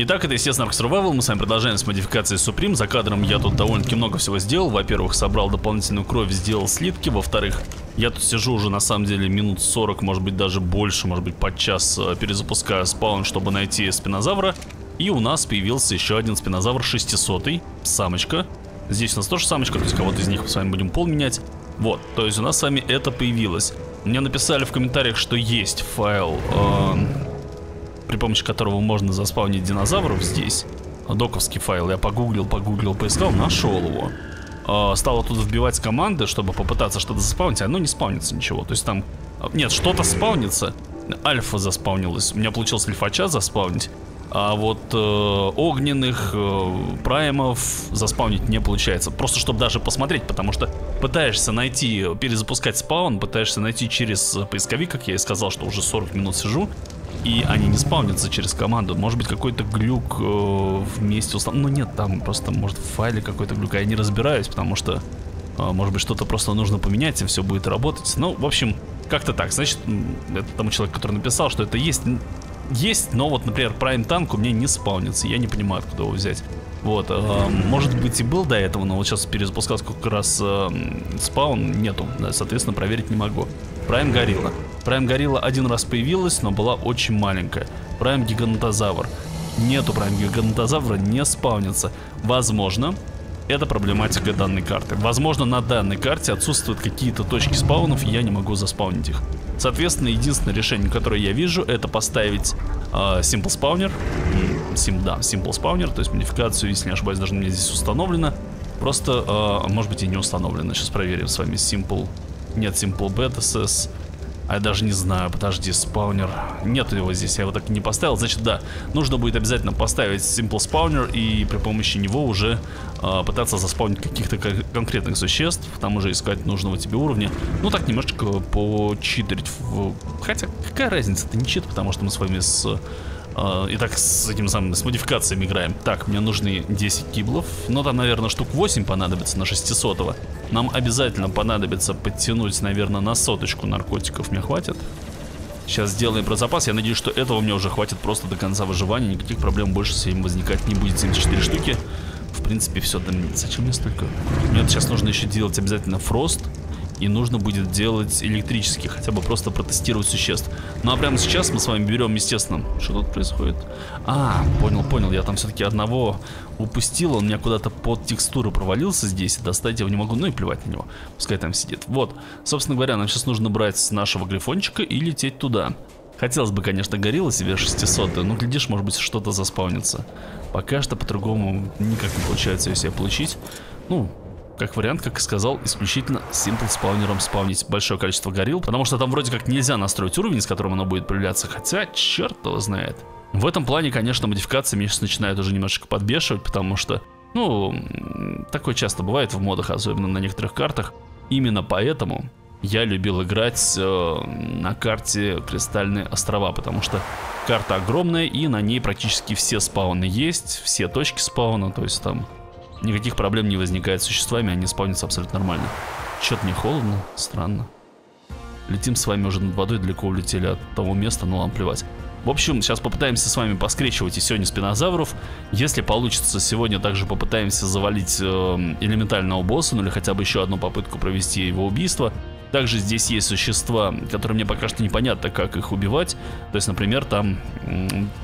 Итак, это, естественно, Ark Survival. Мы с вами продолжаем с модификацией Supreme. За кадром я тут довольно-таки много всего сделал. Во-первых, собрал дополнительную кровь, сделал слитки. Во-вторых, я тут сижу уже, на самом деле, минут 40, может быть, даже больше, может быть, под час э, перезапускаю спаун, чтобы найти спинозавра. И у нас появился еще один спинозавр 600 самочка. Здесь у нас тоже самочка, то есть кого-то из них мы с вами будем пол менять. Вот, то есть у нас с вами это появилось. Мне написали в комментариях, что есть файл... Э при помощи которого можно заспавнить динозавров здесь. Доковский файл. Я погуглил, погуглил, поискал, нашел его. А, стал тут вбивать команды, чтобы попытаться что-то заспавнить, а оно не спавнится ничего. То есть там... Нет, что-то спавнится. Альфа заспавнилась. У меня получилось альфача заспавнить. А вот э, огненных э, праймов заспавнить не получается. Просто чтобы даже посмотреть, потому что пытаешься найти, перезапускать спаун, пытаешься найти через поисковик, как я и сказал, что уже 40 минут сижу и они не спавнятся через команду. Может быть какой-то глюк э, вместе установлен. Ну нет, там просто может в файле какой-то глюк. Я не разбираюсь, потому что э, может быть что-то просто нужно поменять и все будет работать. Ну, в общем, как-то так. Значит, это тому человек, который написал, что это есть. Есть, но вот, например, Prime танк у меня не спаунится. Я не понимаю, откуда его взять. Вот, э, может быть и был до этого, но вот сейчас перезапускал сколько раз э, спаун, нету, да, соответственно, проверить не могу. Prime Gorilla. Prime Gorilla один раз появилась, но была очень маленькая. Prime Гигантозавр. Нету Prime Гигантозавра, не спавнится. Возможно, это проблематика данной карты. Возможно, на данной карте отсутствуют какие-то точки спаунов, и я не могу заспаунить их. Соответственно, единственное решение, которое я вижу, это поставить э, Simple Spawner. Sim, да, Simple Spawner, то есть модификацию, если не ошибаюсь, даже меня здесь установлена. Просто, э, может быть, и не установлена. Сейчас проверим с вами Simple нет Simple BTSS. А я даже не знаю, подожди, спаунер. Нет его здесь, я его так и не поставил. Значит, да, нужно будет обязательно поставить Simple Spawner и при помощи него уже э, пытаться заспаунить каких-то конкретных существ. Там уже искать нужного тебе уровня. Ну, так немножечко почитерить. Хотя, какая разница, это не чит, потому что мы с вами с Uh, итак, с этим самым, с модификациями играем. Так, мне нужны 10 киблов. Ну, там, наверное, штук 8 понадобится на 600 -го. Нам обязательно понадобится подтянуть, наверное, на соточку наркотиков. Мне хватит? Сейчас сделаем про запас. Я надеюсь, что этого мне уже хватит просто до конца выживания. Никаких проблем больше с этим возникать не будет. 74 штуки. В принципе, все. Да, зачем мне столько? Мне сейчас нужно еще делать обязательно фрост и нужно будет делать электрический, хотя бы просто протестировать существ. Ну а прямо сейчас мы с вами берем, естественно, что тут происходит. А, понял, понял, я там все-таки одного упустил, он меня куда-то под текстуру провалился здесь, достать его не могу, ну и плевать на него, пускай там сидит. Вот, собственно говоря, нам сейчас нужно брать нашего грифончика и лететь туда. Хотелось бы, конечно, горилла себе 600, но глядишь, может быть, что-то заспавнится. Пока что по-другому никак не получается ее себе получить. Ну, как вариант, как и сказал, исключительно simple спаунером спаунить большое количество горилл, потому что там вроде как нельзя настроить уровень, с которым оно будет появляться, хотя черт его знает. В этом плане, конечно, модификации меня сейчас начинают уже немножечко подбешивать, потому что, ну, такое часто бывает в модах, особенно на некоторых картах. Именно поэтому я любил играть э, на карте Кристальные острова, потому что карта огромная и на ней практически все спауны есть, все точки спауна, то есть там Никаких проблем не возникает с существами, они спавнятся абсолютно нормально. Чё-то не холодно, странно. Летим с вами уже над водой, далеко улетели от того места, но вам плевать. В общем, сейчас попытаемся с вами поскрещивать и сегодня спинозавров. Если получится, сегодня также попытаемся завалить э, элементального босса, ну или хотя бы еще одну попытку провести его убийство. Также здесь есть существа, которые мне пока что непонятно, как их убивать. То есть, например, там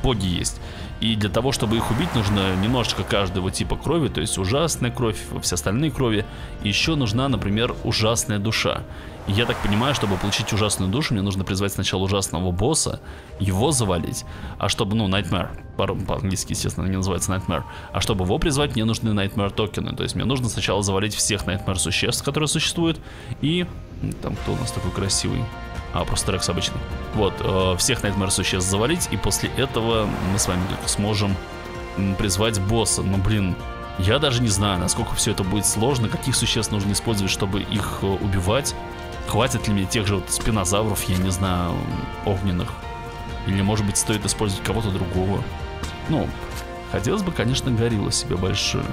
боги есть. И для того, чтобы их убить, нужно немножечко каждого типа крови, то есть ужасная кровь, все остальные крови. еще нужна, например, ужасная душа. И я так понимаю, чтобы получить ужасную душу, мне нужно призвать сначала ужасного босса, его завалить. А чтобы, ну, Nightmare, по-английски, естественно, не называется Nightmare. А чтобы его призвать, мне нужны Nightmare токены. То есть мне нужно сначала завалить всех Nightmare существ, которые существуют. И там кто у нас такой красивый? А просто Рекс обычный. Вот, э, всех Nightmare существ завалить, и после этого мы с вами только сможем призвать босса. Но, блин, я даже не знаю, насколько все это будет сложно, каких существ нужно использовать, чтобы их э, убивать. Хватит ли мне тех же вот спинозавров, я не знаю, огненных. Или, может быть, стоит использовать кого-то другого. Ну, хотелось бы, конечно, горилла себе большую.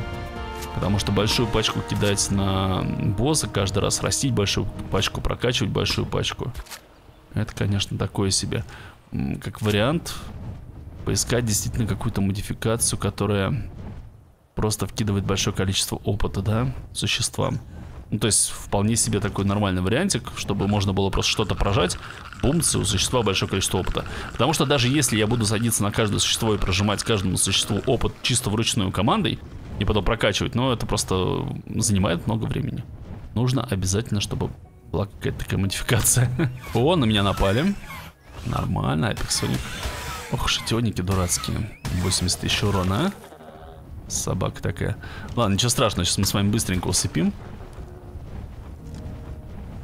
Потому что большую пачку кидать на босса, каждый раз растить большую пачку, прокачивать большую пачку. Это, конечно, такое себе. Как вариант, Поискать действительно какую-то модификацию, которая просто вкидывает большое количество опыта, да, существам. Ну, то есть, вполне себе такой нормальный вариантик, чтобы можно было просто что-то прожать. Бумцы, у существа большое количество опыта. Потому что даже если я буду садиться на каждое существо и прожимать каждому существу опыт чисто вручную командой, и потом прокачивать, но это просто занимает много времени. Нужно обязательно, чтобы была какая-то такая модификация. О, на меня напали. Нормально, Апексоник. Ох, шатионики дурацкие. 80 тысяч урона, а? Собака такая. Ладно, ничего страшного, сейчас мы с вами быстренько усыпим.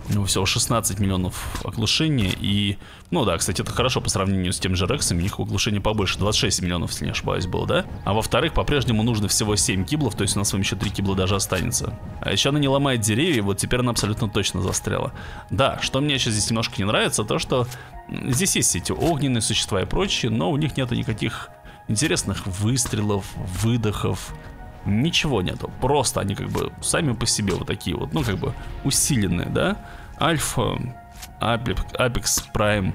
Ну, всего 16 миллионов оглушения и... Ну да, кстати, это хорошо по сравнению с тем же Рексами, их оглушение побольше, 26 миллионов, если не ошибаюсь, было, да? А во-вторых, по-прежнему нужно всего 7 киблов, то есть у нас с вами еще 3 кибла даже останется. А еще она не ломает деревья, вот теперь она абсолютно точно застряла. Да, что мне сейчас здесь немножко не нравится, то что здесь есть эти огненные существа и прочие, но у них нету никаких интересных выстрелов, выдохов, ничего нету. Просто они как бы сами по себе вот такие вот, ну как бы усиленные, да? Альфа, Apex Prime,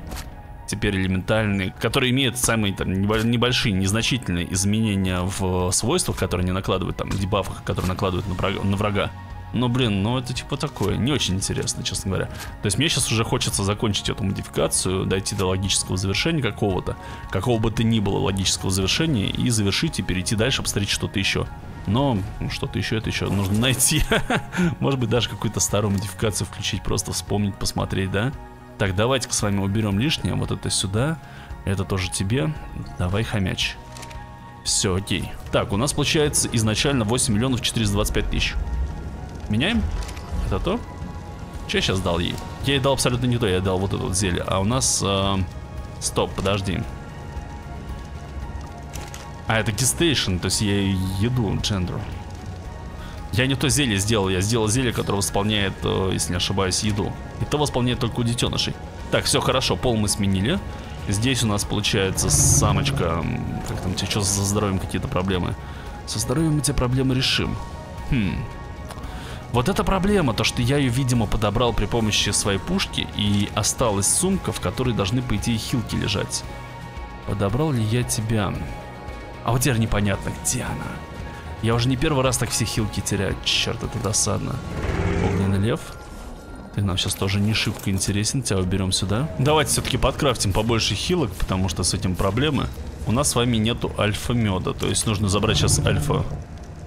теперь элементальный, который имеет самые там небольшие, незначительные изменения в свойствах, которые они накладывают, там, дебафах, которые накладывают на врага. На врага. Но, блин, ну это типа такое, не очень интересно, честно говоря. То есть мне сейчас уже хочется закончить эту модификацию, дойти до логического завершения какого-то, какого бы то ни было логического завершения, и завершить, и перейти дальше, посмотреть что-то еще. Но что-то еще это еще нужно найти. Может быть, даже какую-то старую модификацию включить, просто вспомнить, посмотреть, да? Так, давайте-ка с вами уберем лишнее. Вот это сюда. Это тоже тебе. Давай хомяч. Все, окей. Так, у нас получается изначально 8 миллионов 425 тысяч. Меняем? Это то? Что я сейчас дал ей? Я ей дал абсолютно не то, я дал вот это вот зелье. А у нас... Э, стоп, подожди. А, это кистейшн, то есть я еду джендру. Я не то зелье сделал, я сделал зелье, которое восполняет, э, если не ошибаюсь, еду. И то восполняет только у детенышей. Так, все хорошо, пол мы сменили. Здесь у нас получается самочка. Как там, тебе что со здоровьем какие-то проблемы? Со здоровьем мы те проблемы решим. Хм. Вот эта проблема, то что я ее, видимо, подобрал при помощи своей пушки, и осталась сумка, в которой должны, по идее, хилки лежать. Подобрал ли я тебя? А вот теперь непонятно, где она. Я уже не первый раз так все хилки теряю. Черт, это досадно. Огненный лев. Ты нам сейчас тоже не шибко интересен. Тебя уберем сюда. Давайте все-таки подкрафтим побольше хилок, потому что с этим проблемы. У нас с вами нету альфа-меда. То есть нужно забрать сейчас альфа.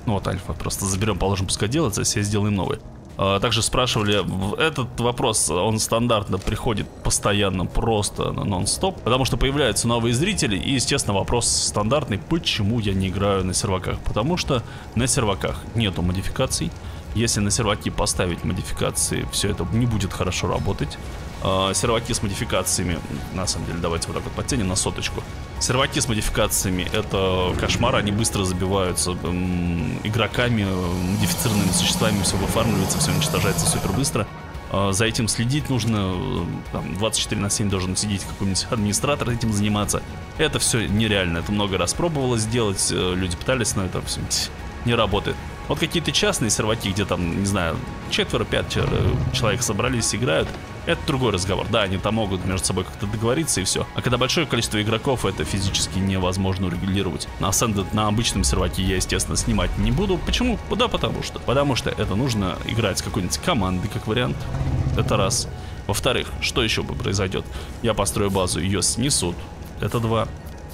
Ну вот альфа. Просто заберем, положим, пускай делается, а себе сделаем новый. А, также спрашивали, этот вопрос, он стандартно приходит постоянно, просто нон-стоп, потому что появляются новые зрители, и, естественно, вопрос стандартный, почему я не играю на серваках? Потому что на серваках нету модификаций, если на серваки поставить модификации, все это не будет хорошо работать. А, серваки с модификациями, на самом деле, давайте вот так вот подтянем на соточку. Серваки с модификациями это кошмар, они быстро забиваются эм, игроками, модифицированными существами, все выфармливается, все уничтожается супер быстро. Э, за этим следить нужно, э, там, 24 на 7 должен сидеть какой-нибудь администратор этим заниматься. Это все нереально, это много раз пробовалось сделать, э, люди пытались, но это все не работает. Вот какие-то частные серваки, где там, не знаю, четверо-пятеро человек собрались, играют, это другой разговор. Да, они там могут между собой как-то договориться и все. А когда большое количество игроков, это физически невозможно урегулировать. На Ascended на обычном серваке я, естественно, снимать не буду. Почему? Да потому что. Потому что это нужно играть с какой-нибудь командой, как вариант. Это раз. Во-вторых, что еще бы произойдет? Я построю базу, ее снесут. Это два.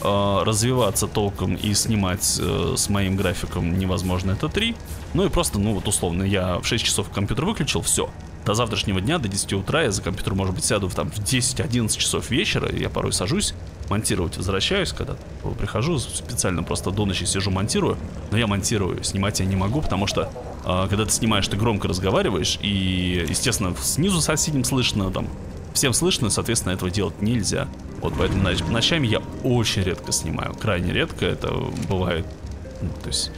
А, развиваться толком и снимать э, с моим графиком невозможно, это три. Ну и просто, ну вот условно, я в 6 часов компьютер выключил, все до завтрашнего дня, до 10 утра я за компьютер, может быть, сяду в, там, в 10-11 часов вечера, я порой сажусь монтировать, возвращаюсь, когда прихожу, специально просто до ночи сижу, монтирую, но я монтирую, снимать я не могу, потому что э, когда ты снимаешь, ты громко разговариваешь, и, естественно, снизу соседям слышно, там, всем слышно, соответственно, этого делать нельзя. Вот поэтому ночами я очень редко снимаю, крайне редко это бывает, ну, то есть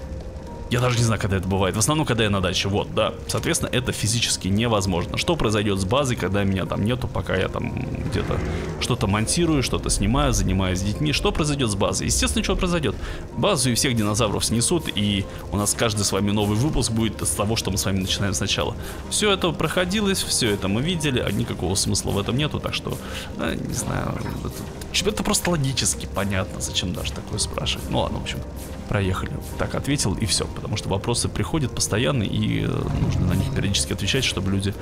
Я даже не знаю, когда это бывает. В основном, когда я на даче. Вот, да. Соответственно, это физически невозможно. Что произойдет с базой, когда меня там нету, пока я там где-то что-то монтирую, что-то снимаю, занимаюсь с детьми. Что произойдет с базой? Естественно, что произойдет. Базу и всех динозавров снесут, и у нас каждый с вами новый выпуск будет с того, что мы с вами начинаем сначала. Все это проходилось, все это мы видели, а никакого смысла в этом нету, так что, да, не знаю, это, это просто логически понятно, зачем даже такое спрашивать. Ну ладно, в общем проехали. Так, ответил и все, потому что вопросы приходят постоянно и э, нужно на них периодически отвечать, чтобы люди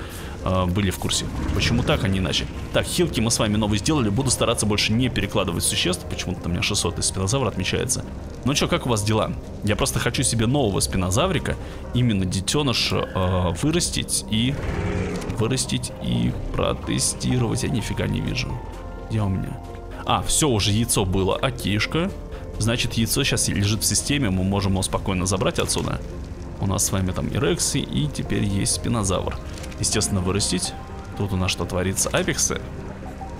э, были в курсе. Почему так, а не иначе? Так, хилки мы с вами новые сделали, буду стараться больше не перекладывать существ, почему-то у меня 600 из спинозавра отмечается. Ну что, как у вас дела? Я просто хочу себе нового спинозаврика, именно детеныша э, вырастить и... Вырастить и протестировать. Я нифига не вижу. Где у меня? А, все, уже яйцо было. Акишка. Значит, яйцо сейчас лежит в системе, мы можем его спокойно забрать отсюда. У нас с вами там и рексы, и теперь есть спинозавр. Естественно, вырастить. Тут у нас что творится? Апексы?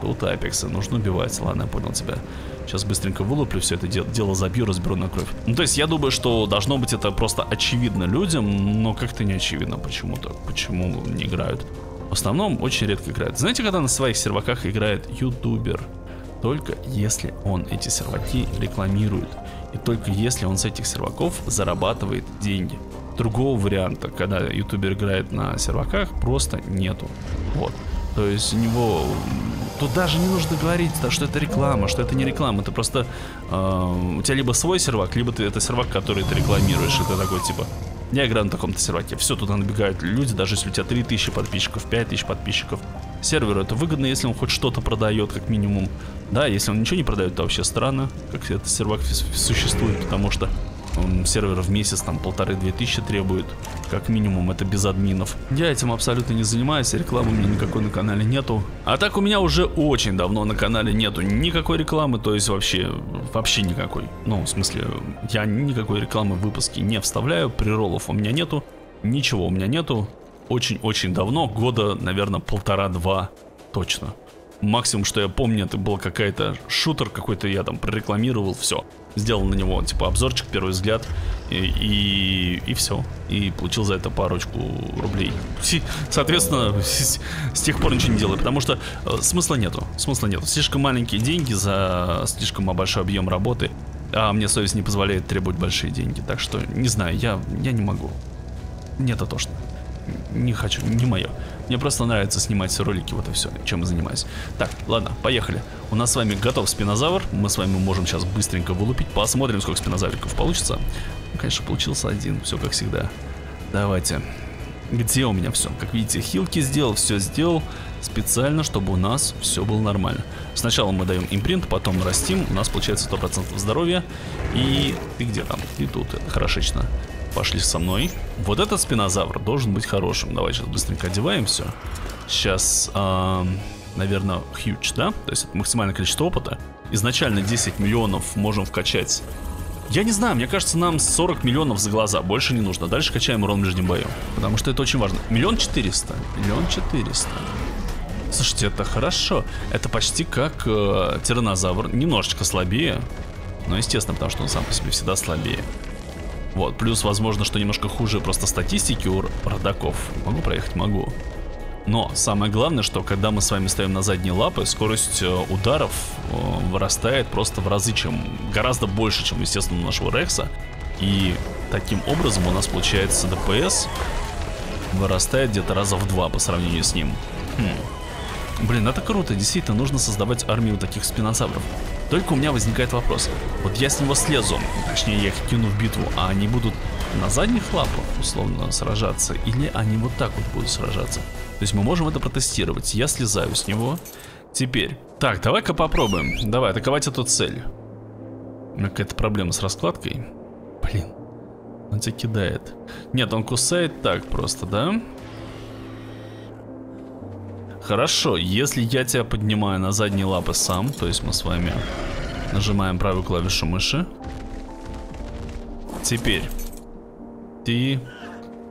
Тут апексы, нужно убивать. Ладно, я понял тебя. Сейчас быстренько вылуплю все это дело, дело забью, разберу на кровь. Ну, то есть я думаю, что должно быть это просто очевидно людям, но как-то не очевидно почему-то. Почему не играют. В основном очень редко играют. Знаете, когда на своих серваках играет ютубер? Только если он эти серваки рекламирует. И только если он с этих серваков зарабатывает деньги. Другого варианта, когда ютубер играет на серваках, просто нету. Вот. То есть у него... Тут даже не нужно говорить, что это реклама, что это не реклама. Это просто... Э, у тебя либо свой сервак, либо ты, это сервак, который ты рекламируешь. Это такой типа... Я играю на таком-то серваке. Все, туда набегают люди, даже если у тебя 3000 подписчиков, 5000 подписчиков. Серверу это выгодно, если он хоть что-то продает, как минимум. Да, если он ничего не продает, то вообще странно, как этот сервак существует, потому что он сервер в месяц там полторы-две тысячи требует, как минимум, это без админов. Я этим абсолютно не занимаюсь, рекламы у меня никакой на канале нету. А так у меня уже очень давно на канале нету никакой рекламы, то есть вообще, вообще никакой. Ну, в смысле, я никакой рекламы в выпуске не вставляю, приролов у меня нету, ничего у меня нету. Очень-очень давно, года, наверное, полтора-два точно. Максимум, что я помню, это был какая-то шутер какой-то, я там прорекламировал, все. Сделал на него, типа, обзорчик, первый взгляд, и, и, и все. И получил за это парочку рублей. Соответственно, с, с тех пор ничего не делаю, потому что э, смысла нету, смысла нету. Слишком маленькие деньги за слишком большой объем работы, а мне совесть не позволяет требовать большие деньги. Так что, не знаю, я, я не могу. Нет, это точно не хочу, не мое. Мне просто нравится снимать все ролики, вот и все, чем я занимаюсь. Так, ладно, поехали. У нас с вами готов спинозавр. Мы с вами можем сейчас быстренько вылупить. Посмотрим, сколько спинозавриков получится. Конечно, получился один, все как всегда. Давайте. Где у меня все? Как видите, хилки сделал, все сделал специально, чтобы у нас все было нормально. Сначала мы даем импринт, потом растим, у нас получается 100% здоровья. И ты где там? И тут, это хорошечно. Пошли со мной. Вот этот спинозавр должен быть хорошим. Давай сейчас быстренько одеваем все. Сейчас, э, наверное, huge, да? То есть это максимальное количество опыта. Изначально 10 миллионов можем вкачать. Я не знаю, мне кажется, нам 40 миллионов за глаза. Больше не нужно. Дальше качаем урон в ближнем бою. Потому что это очень важно. Миллион четыреста. Миллион четыреста. Слушайте, это хорошо. Это почти как э, тиранозавр. Немножечко слабее. Но естественно, потому что он сам по себе всегда слабее. Вот, плюс, возможно, что немножко хуже просто статистики у родаков. Могу проехать? Могу. Но самое главное, что когда мы с вами стоим на задние лапы, скорость э, ударов э, вырастает просто в разы, чем гораздо больше, чем, естественно, у нашего Рекса. И таким образом у нас получается ДПС вырастает где-то раза в два по сравнению с ним. Хм. Блин, это круто, действительно, нужно создавать армию таких спинозавров. Только у меня возникает вопрос. Вот я с него слезу, точнее я их кину в битву, а они будут на задних лапах условно сражаться, или они вот так вот будут сражаться? То есть мы можем это протестировать. Я слезаю с него. Теперь. Так, давай-ка попробуем. Давай, атаковать эту цель. У меня какая-то проблема с раскладкой. Блин. Он тебя кидает. Нет, он кусает так просто, да? Хорошо, если я тебя поднимаю на задние лапы сам, то есть мы с вами нажимаем правую клавишу мыши. Теперь. Ты...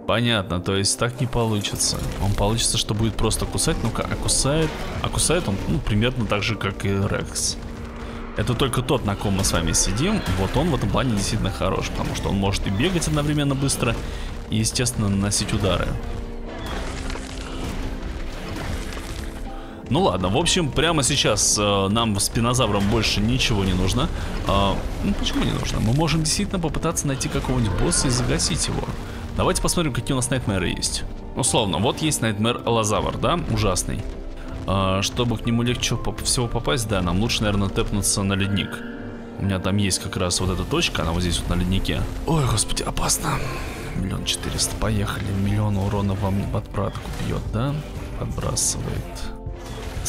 Понятно, то есть так не получится. Он получится, что будет просто кусать. Ну-ка, а кусает... А кусает он, ну, примерно так же, как и Рекс. Это только тот, на ком мы с вами сидим, вот он в этом плане действительно хорош, потому что он может и бегать одновременно быстро, и, естественно, наносить удары. Ну ладно, в общем, прямо сейчас э, нам спинозаврам больше ничего не нужно. Э, ну почему не нужно? Мы можем действительно попытаться найти какого-нибудь босса и загасить его. Давайте посмотрим, какие у нас найтмеры есть. Условно, вот есть найтмер Лазавр, да? Ужасный. Э, чтобы к нему легче поп всего попасть, да, нам лучше, наверное, тэпнуться на ледник. У меня там есть как раз вот эта точка, она вот здесь вот на леднике. Ой, господи, опасно. Миллион четыреста, поехали. Миллион урона вам подпратку бьет, да? Подбрасывает.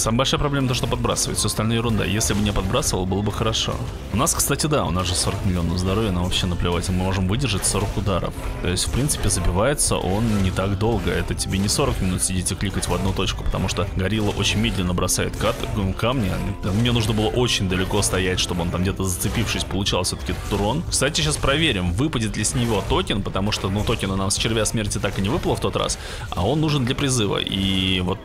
Самая большая проблема то, что подбрасывает, все остальное ерунда. Если бы не подбрасывал, было бы хорошо. У нас, кстати, да, у нас же 40 миллионов здоровья, нам вообще наплевать, мы можем выдержать 40 ударов. То есть, в принципе, забивается он не так долго. Это тебе не 40 минут сидеть и кликать в одну точку, потому что горилла очень медленно бросает кат, камни. Мне нужно было очень далеко стоять, чтобы он там где-то зацепившись, получал все-таки урон. Кстати, сейчас проверим, выпадет ли с него токен, потому что, ну, токена нам с червя смерти так и не выпало в тот раз, а он нужен для призыва. И вот,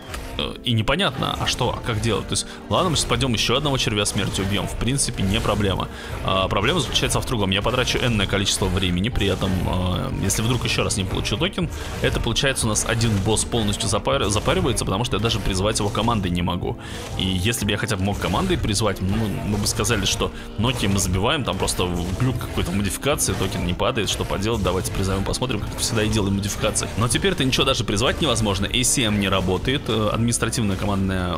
и непонятно, а что что, а как делать? То есть, ладно, мы сейчас пойдем еще одного червя смерти убьем, в принципе, не проблема. А, проблема заключается в другом. Я потрачу энное количество времени, при этом, а, если вдруг еще раз не получу токен, это получается у нас один босс полностью запар... запаривается, потому что я даже призвать его командой не могу. И если бы я хотя бы мог командой призвать, ну, мы бы сказали, что окей мы забиваем, там просто глюк какой-то модификации, токен не падает, что поделать, давайте призовем, посмотрим, как всегда и делаем модификации. Но теперь-то ничего даже призвать невозможно, ACM не работает, э, административная командная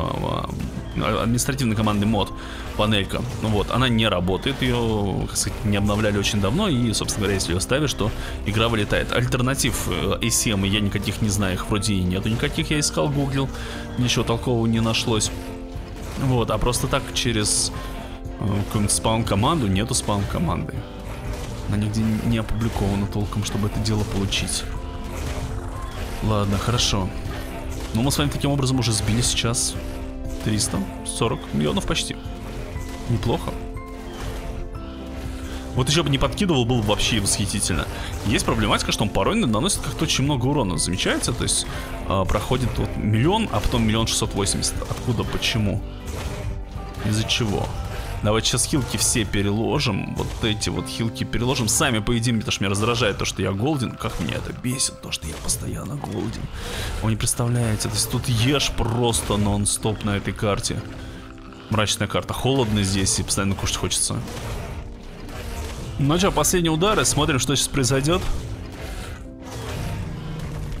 Э, административной команды мод панелька. Вот, она не работает, ее, как сказать, не обновляли очень давно, и, собственно говоря, если ее ставишь, то игра вылетает. Альтернатив ACM я никаких не знаю, их вроде и нету никаких, я искал, гуглил, ничего толкового не нашлось. Вот, а просто так через э, какую-нибудь спаун-команду нету спаун-команды. Она нигде не опубликована толком, чтобы это дело получить. Ладно, хорошо. Ну, мы с вами таким образом уже сбили сейчас 340 миллионов почти. Неплохо. Вот еще бы не подкидывал, было бы вообще восхитительно. Есть проблематика, что он порой наносит как-то очень много урона. Замечается? То есть э, проходит вот миллион, а потом миллион шестьсот восемьдесят. Откуда? Почему? Из-за чего? Давайте сейчас хилки все переложим. Вот эти вот хилки переложим. Сами поедим, потому что меня раздражает то, что я голден. Как меня это бесит, то, что я постоянно голден. Вы не представляете, то есть тут ешь просто нон-стоп на этой карте. Мрачная карта. Холодно здесь и постоянно кушать хочется. Ну что, последние удары. Смотрим, что сейчас произойдет.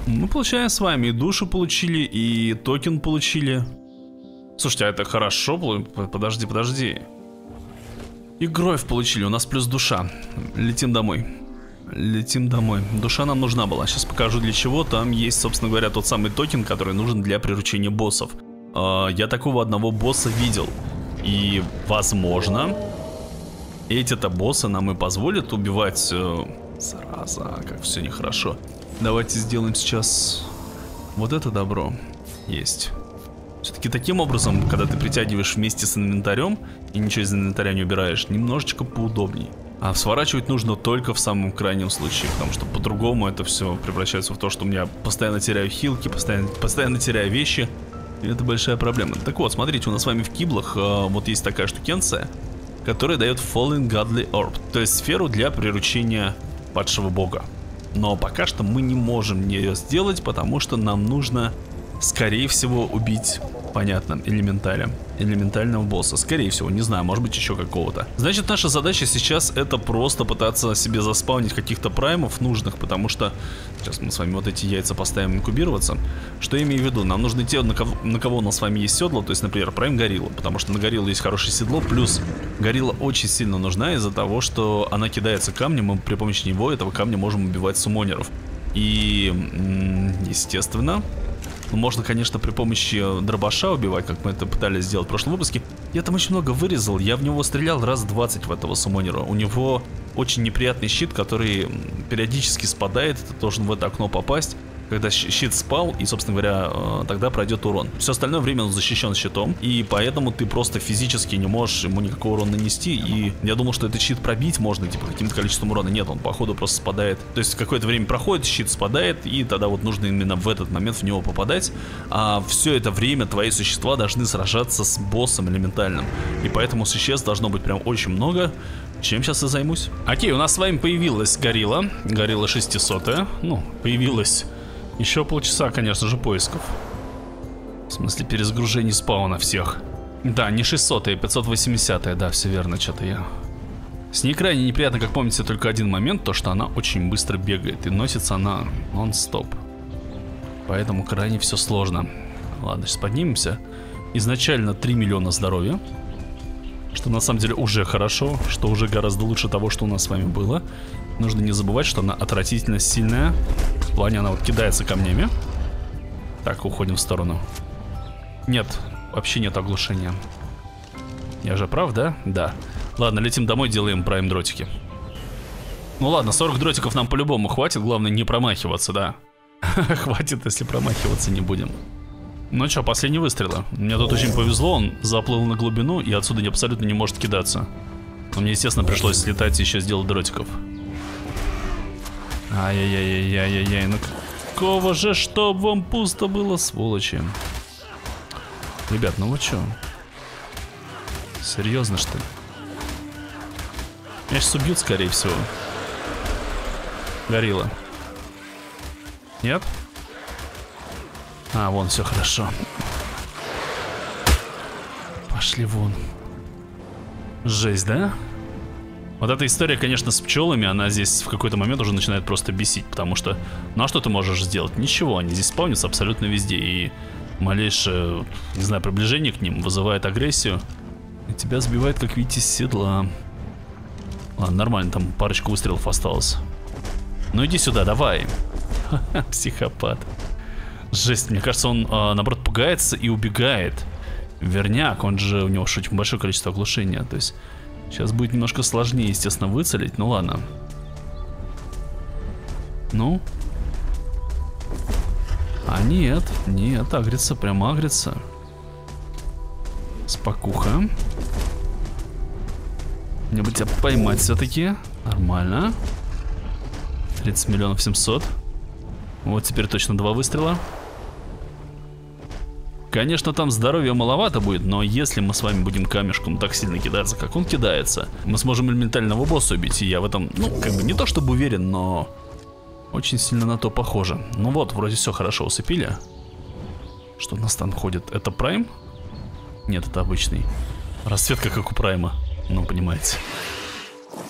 Мы получаем с вами и душу получили, и токен получили. Слушайте, а это хорошо? Подожди, подожди. И кровь получили, у нас плюс душа. Летим домой. Летим домой. Душа нам нужна была. Сейчас покажу для чего. Там есть, собственно говоря, тот самый токен, который нужен для приручения боссов. А, я такого одного босса видел. И, возможно, эти-то боссы нам и позволят убивать... Э, зараза, как все нехорошо. Давайте сделаем сейчас вот это добро. Есть. Все-таки таким образом, когда ты притягиваешь вместе с инвентарем и ничего из инвентаря не убираешь, немножечко поудобнее. А сворачивать нужно только в самом крайнем случае, потому что по-другому это все превращается в то, что у меня постоянно теряю хилки, постоянно, постоянно теряю вещи. И это большая проблема. Так вот, смотрите, у нас с вами в киблах э, вот есть такая штукенция, которая дает Fallen Godly Orb, то есть сферу для приручения падшего бога. Но пока что мы не можем ее сделать, потому что нам нужно скорее всего, убить понятно, элементаля. Элементального босса. Скорее всего, не знаю, может быть еще какого-то. Значит, наша задача сейчас это просто пытаться себе заспаунить каких-то праймов нужных, потому что... Сейчас мы с вами вот эти яйца поставим инкубироваться. Что я имею в виду? Нам нужны те, на кого, на кого у нас с вами есть седло, то есть, например, прайм горилла, потому что на гориллу есть хорошее седло, плюс горилла очень сильно нужна из-за того, что она кидается камнем, мы при помощи него этого камня можем убивать сумонеров. И, естественно, ну, можно, конечно, при помощи дробаша убивать, как мы это пытались сделать в прошлом выпуске. Я там очень много вырезал, я в него стрелял раз 20 в этого сумонера. У него очень неприятный щит, который периодически спадает, ты должен в это окно попасть. Когда щит спал, и, собственно говоря, э, тогда пройдет урон. Все остальное время он защищен щитом, и поэтому ты просто физически не можешь ему никакого урона нанести, и я думал, что этот щит пробить можно, типа, каким-то количеством урона. Нет, он, походу, просто спадает. То есть, какое-то время проходит, щит спадает, и тогда вот нужно именно в этот момент в него попадать, а все это время твои существа должны сражаться с боссом элементальным, и поэтому существ должно быть прям очень много, чем сейчас и займусь. Окей, у нас с вами появилась горилла. Горилла 600. Ну, появилась. Еще полчаса, конечно же, поисков. В смысле, перезагружений спауна всех. Да, не 600, а 580, да, все верно, что-то я... С ней крайне неприятно, как помните, только один момент, то что она очень быстро бегает, и носится она нон-стоп. Поэтому крайне все сложно. Ладно, сейчас поднимемся. Изначально 3 миллиона здоровья. Что на самом деле уже хорошо, что уже гораздо лучше того, что у нас с вами было. Нужно не забывать, что она отвратительно сильная. Плане она вот кидается камнями. Так, уходим в сторону. Нет, вообще нет оглушения. Я же прав, да? Да. Ладно, летим домой, делаем прайм дротики. Ну ладно, 40 дротиков нам по-любому хватит, главное не промахиваться, да. Хватит, если промахиваться не будем. Ну что, последний выстрел. Мне тут очень повезло, он заплыл на глубину и отсюда абсолютно не может кидаться. Но мне, естественно, пришлось слетать и еще сделать дротиков. Ай-яй-яй-яй-яй-яй, ну какого же, чтоб вам пусто было, сволочи. Ребят, ну вы что? Серьезно, что ли? Меня сейчас убьют, скорее всего. Горилла. Нет? А, вон, все хорошо. Пошли вон. Жесть, да? Вот эта история, конечно, с пчелами, она здесь в какой-то момент уже начинает просто бесить, потому что, ну а что ты можешь сделать? Ничего, они здесь спавнятся абсолютно везде, и малейшее, не знаю, приближение к ним вызывает агрессию, и тебя сбивает, как видите, с седла. Ладно, нормально, там парочку выстрелов осталось. Ну иди сюда, давай. Психопат. Жесть, мне кажется, он, а, наоборот, пугается и убегает. Верняк, он же, у него очень большое количество оглушения. То есть, сейчас будет немножко сложнее, естественно, выцелить. Ну ладно. Ну? А нет, нет, агрится, прям агрится. Спокуха. Мне бы тебя поймать все-таки. Нормально. 30 миллионов 700. Вот теперь точно два выстрела. Конечно, там здоровья маловато будет, но если мы с вами будем камешком так сильно кидаться, как он кидается, мы сможем элементального босса убить, и я в этом, ну, как бы не то чтобы уверен, но очень сильно на то похоже. Ну вот, вроде все хорошо усыпили. Что у нас там ходит? Это прайм? Нет, это обычный. Расцветка как у прайма, ну, понимаете.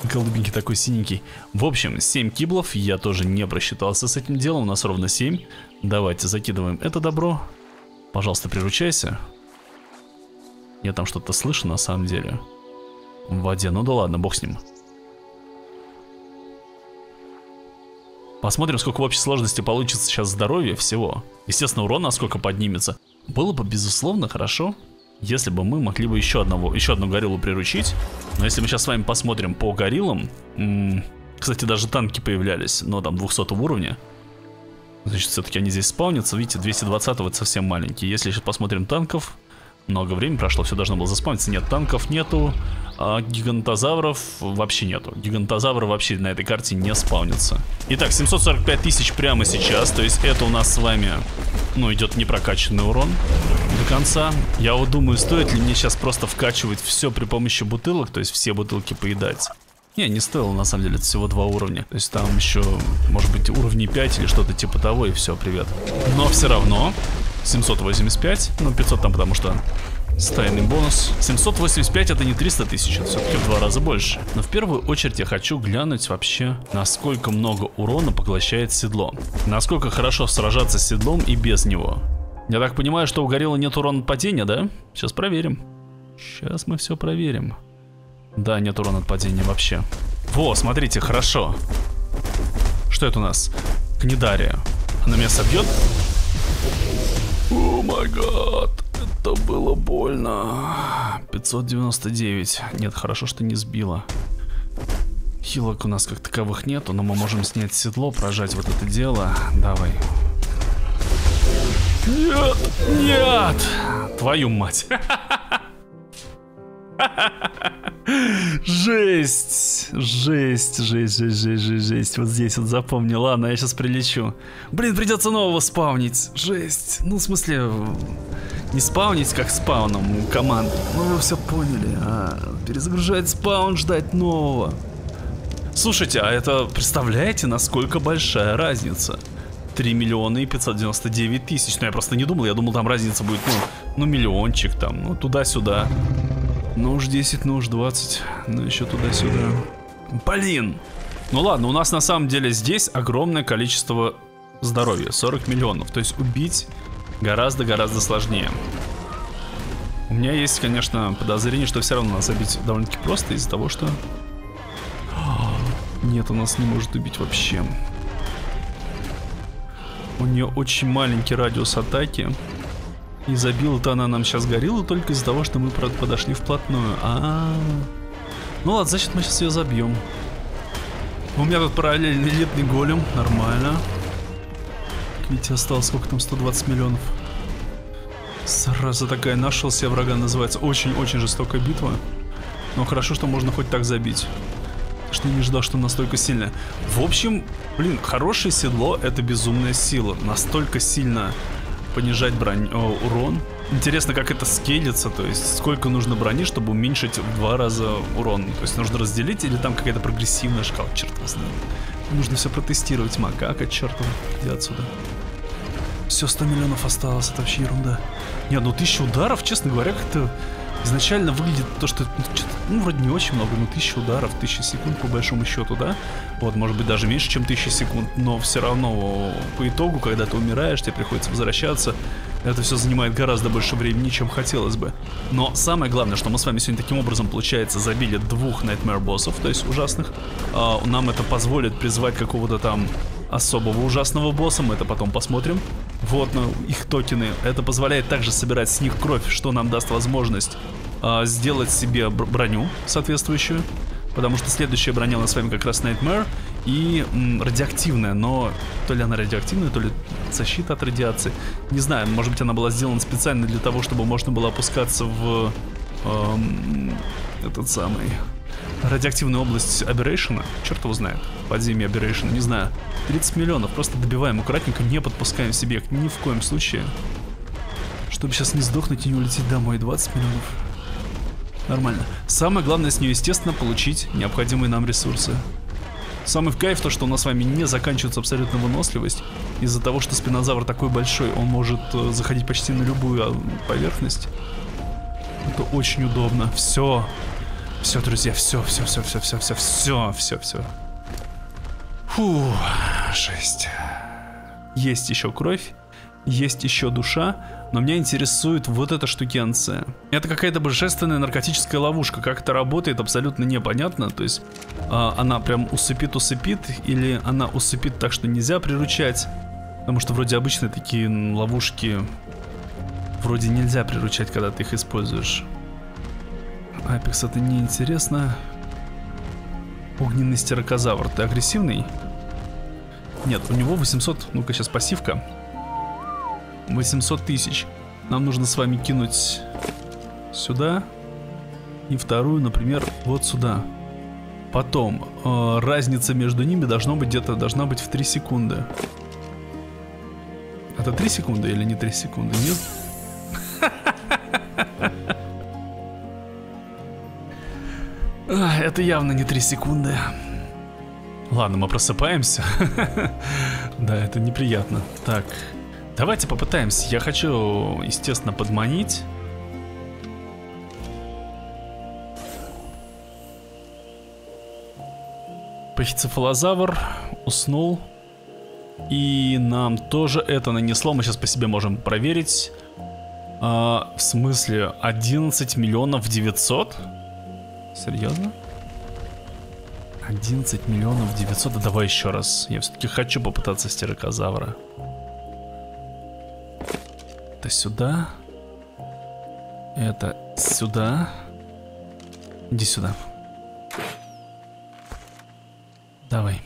Голубенький такой синенький. В общем, 7 киблов, я тоже не просчитался с этим делом, у нас ровно 7. Давайте закидываем это добро. Пожалуйста, приручайся. Я там что-то слышу на самом деле. В воде. Ну да ладно, бог с ним. Посмотрим, сколько в общей сложности получится сейчас здоровья всего. Естественно, урон насколько поднимется. Было бы, безусловно, хорошо, если бы мы могли бы еще одного, еще одну гориллу приручить. Но если мы сейчас с вами посмотрим по гориллам... Кстати, даже танки появлялись, но там 200 уровня. Значит, все-таки они здесь спаунятся. Видите, 220 это совсем маленькие. Если сейчас посмотрим танков, много времени прошло, все должно было заспауниться. Нет, танков нету, а гигантозавров вообще нету. Гигантозавры вообще на этой карте не спаунятся. Итак, 745 тысяч прямо сейчас. То есть это у нас с вами, ну, идет непрокачанный урон до конца. Я вот думаю, стоит ли мне сейчас просто вкачивать все при помощи бутылок, то есть все бутылки поедать. Не, не стоило, на самом деле, это всего два уровня. То есть там еще, может быть, уровни 5 или что-то типа того, и все, привет. Но все равно, 785, ну 500 там, потому что Стайный бонус. 785 это не 300 тысяч, это все-таки в два раза больше. Но в первую очередь я хочу глянуть вообще, насколько много урона поглощает седло. Насколько хорошо сражаться с седлом и без него. Я так понимаю, что у гориллы нет урона падения, да? Сейчас проверим. Сейчас мы все проверим. Да, нет урона от падения вообще. Во, смотрите, хорошо. Что это у нас? Книдария. Она меня собьет? О май гад. Это было больно. 599. Нет, хорошо, что не сбила. Хилок у нас как таковых нету, но мы можем снять седло, прожать вот это дело. Давай. Нет! Нет! Твою мать! Жесть! Жесть, жесть, жесть, жесть, жесть, жесть. Вот здесь вот запомнил. Ладно, я сейчас прилечу. Блин, придется нового спавнить. Жесть. Ну, в смысле, не спаунить как спауном команд. Ну, вы все поняли. А, перезагружать спаун, ждать нового. Слушайте, а это, представляете, насколько большая разница? 3 миллиона и 599 тысяч. Ну, я просто не думал, я думал, там разница будет, ну, ну миллиончик там, ну, туда-сюда. Уж 10, ну уж 20, ну еще туда-сюда. Блин! Ну ладно, у нас на самом деле здесь огромное количество здоровья, 40 миллионов. То есть убить гораздо-гораздо сложнее. У меня есть, конечно, подозрение, что все равно нас забить довольно-таки просто из-за того, что... Нет, у нас не может убить вообще. У нее очень маленький радиус атаки. И забила-то она нам сейчас горилла только из-за того, что мы подошли вплотную. А, -а, а Ну ладно, значит мы сейчас ее забьем. У меня тут параллельный летный голем. Нормально. Видите, осталось сколько там? 120 миллионов. Сразу такая нашел себе врага, называется. Очень-очень жестокая битва. Но хорошо, что можно хоть так забить. Что не ждал, что настолько сильная. В общем, блин, хорошее седло это безумная сила. Настолько сильно понижать бронь, о, урон. Интересно, как это скейлится, то есть сколько нужно брони, чтобы уменьшить в два раза урон. То есть нужно разделить или там какая-то прогрессивная шкала, черт знает. Нужно все протестировать, макака, чертова, иди отсюда. Все, 100 миллионов осталось, это вообще ерунда. Не, ну тысяча ударов, честно говоря, как-то изначально выглядит то, что ну, вроде не очень много, но тысяча ударов, тысяча секунд по большому счету, да? Вот, может быть, даже меньше, чем тысяча секунд, но все равно по итогу, когда ты умираешь, тебе приходится возвращаться, это все занимает гораздо больше времени, чем хотелось бы. Но самое главное, что мы с вами сегодня таким образом, получается, забили двух Nightmare боссов, то есть ужасных. А, нам это позволит призвать какого-то там особого ужасного босса, мы это потом посмотрим. Вот ну, их токены. Это позволяет также собирать с них кровь, что нам даст возможность э, сделать себе броню соответствующую. Потому что следующая броня у нас с вами как раз Nightmare и м, радиоактивная, но то ли она радиоактивная, то ли защита от радиации. Не знаю, может быть она была сделана специально для того, чтобы можно было опускаться в эм, этот самый радиоактивная область Аберрейшена, черт его знает, подземье Аберрейшена, не знаю, 30 миллионов, просто добиваем аккуратненько, не подпускаем себе. Ни в коем случае, чтобы сейчас не сдохнуть и не улететь домой, 20 миллионов, нормально. Самое главное с нее, естественно, получить необходимые нам ресурсы. Самый в кайф то, что у нас с вами не заканчивается абсолютно выносливость. Из-за того, что спинозавр такой большой, он может э, заходить почти на любую а, поверхность. Это очень удобно. Все, все, друзья, все, все, все, все, все, все, все, все, все. Фу, жесть. Есть еще кровь, есть еще душа, но меня интересует вот эта штукенция. Это какая-то божественная наркотическая ловушка. Как это работает, абсолютно непонятно. То есть э, она прям усыпит-усыпит, или она усыпит так, что нельзя приручать. Потому что вроде обычные такие ловушки вроде нельзя приручать, когда ты их используешь. Апекс, это неинтересно. Огненный стерокозавр. Ты агрессивный? Нет, у него 800... Ну-ка, сейчас пассивка. 800 тысяч. Нам нужно с вами кинуть сюда. И вторую, например, вот сюда. Потом, э, разница между ними должно быть где-то, должна быть в 3 секунды. Это 3 секунды или не 3 секунды? Нет? Это явно не 3 секунды. Ладно, мы просыпаемся. Да, это неприятно. Так, давайте попытаемся. Я хочу, естественно, подманить. Пахицефалозавр уснул. И нам тоже это нанесло. Мы сейчас по себе можем проверить. А, в смысле, 11 миллионов 900? Серьезно? 11 миллионов 900, да давай еще раз. Я все-таки хочу попытаться стерокозавра это сюда. Это сюда. Иди сюда. Давай.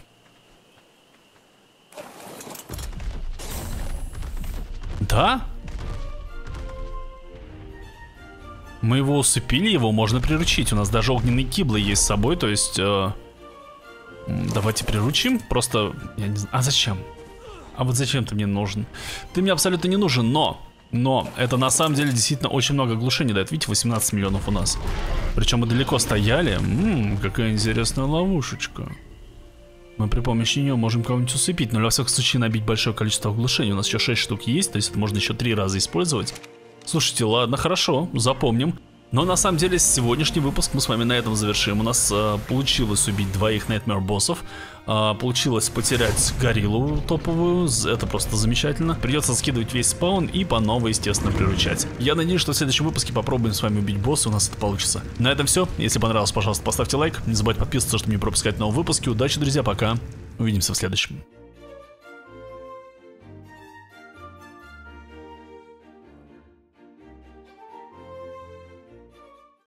Да? Мы его усыпили, его можно приручить. У нас даже огненный киблы есть с собой, то есть... Э, давайте приручим, просто... Я не знаю. А зачем? А вот зачем ты мне нужен? Ты мне абсолютно не нужен, но... Но это на самом деле действительно очень много оглушений дает. Видите, 18 миллионов у нас. Причем мы далеко стояли. Ммм, какая интересная ловушечка. Мы при помощи нее можем кого-нибудь усыпить, но во всяком случае набить большое количество оглушений. У нас еще 6 штук есть, то есть это можно еще 3 раза использовать. Слушайте, ладно, хорошо, запомним. Но на самом деле сегодняшний выпуск мы с вами на этом завершим. У нас э, получилось убить двоих Nightmare боссов. Э, получилось потерять гориллу топовую. Это просто замечательно. Придется скидывать весь спаун и по новой, естественно, приручать. Я надеюсь, что в следующем выпуске попробуем с вами убить босса, у нас это получится. На этом все. Если понравилось, пожалуйста, поставьте лайк. Не забывайте подписываться, чтобы не пропускать новые выпуски. Удачи, друзья, пока. Увидимся в следующем.